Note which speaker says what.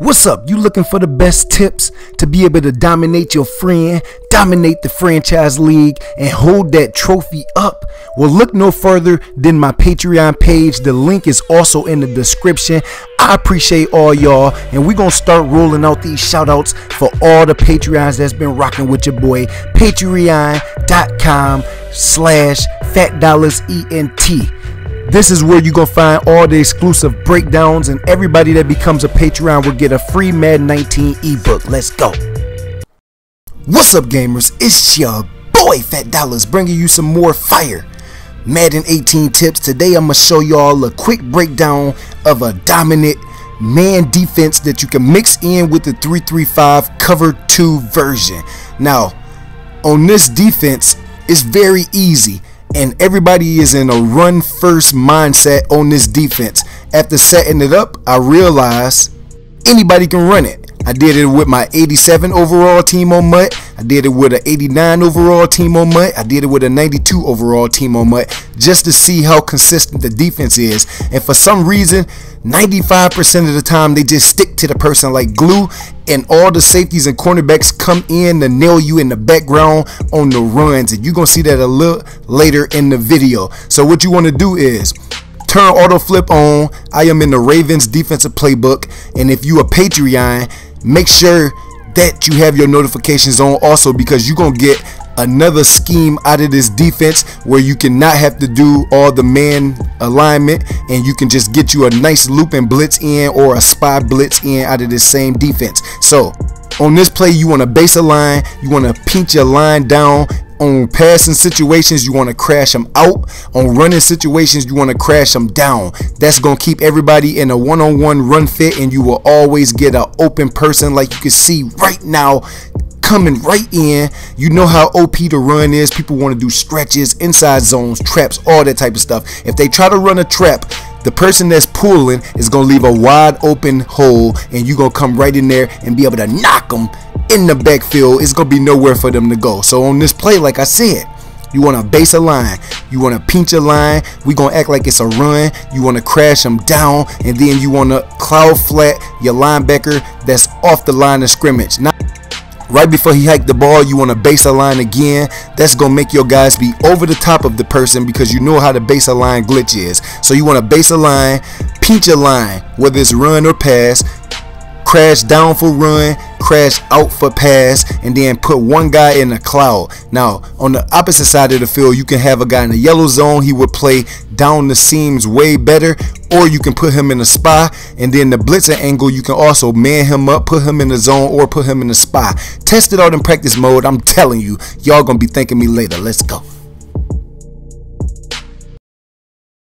Speaker 1: What's up? You looking for the best tips to be able to dominate your friend, dominate the franchise league, and hold that trophy up? Well, look no further than my Patreon page. The link is also in the description. I appreciate all y'all, and we're gonna start rolling out these shout outs for all the Patreons that's been rocking with your boy. Patreon.com slash phatdollaz ENT. This is where you're going to find all the exclusive breakdowns, and everybody that becomes a Patreon will get a free Madden 19 ebook. Let's go. What's up, gamers? It's your boy Phatdollaz bringing you some more fire. Madden 18 tips. Today, I'm going to show y'all a quick breakdown of a dominant man defense that you can mix in with the 335 cover 2 version. Now, on this defense, it's very easy and everybody is in a run first mindset on this defense. After setting it up, I realized anybody can run it. I did it with my 87 overall team on MUT. I did it with an 89 overall team on MUT. I did it with a 92 overall team on MUT just to see how consistent the defense is. And for some reason, 95% of the time they just stick to the person like glue and all the safeties and cornerbacks come in to nail you in the background on the runs and you're gonna see that a little later in the video so what you want to do is turn auto flip on I am in the Ravens defensive playbook and if you a Patreon make sure that you have your notifications on also because you're gonna get another scheme out of this defense where you cannot have to do all the man alignment and you can just get you a nice loop and blitz in or a spy blitz in out of this same defense. So on this play, you want to base a line, you want to pinch your line down. On passing situations, you want to crash them out. On running situations, you want to crash them down. That's going to keep everybody in a one-on-one -on -one run fit and you will always get an open person like you can see right now coming right in. You know how OP the run is. People want to do stretches, inside zones, traps, all that type of stuff. If they try to run a trap, the person that's pulling is going to leave a wide open hole and you're going to come right in there and be able to knock them in the backfield. It's going to be nowhere for them to go. So on this play, like I said, you want to base a line. You want to pinch a line. we going to act like it's a run. You want to crash them down. And then you want to cloud flat your linebacker that's off the line of scrimmage. Now, Right before he hiked the ball, you want to base a line again. That's going to make your guys be over the top of the person because you know how the base a line glitch is. So you want to base a line, pinch a line, whether it's run or pass, crash down for run, crash out for pass, and then put one guy in the cloud. Now, on the opposite side of the field, you can have a guy in the yellow zone. He would play down the seams way better, or you can put him in a spy, and then the blitzer angle, you can also man him up, put him in the zone, or put him in the spy. Test it out in practice mode. I'm telling you, y'all gonna be thanking me later. Let's go.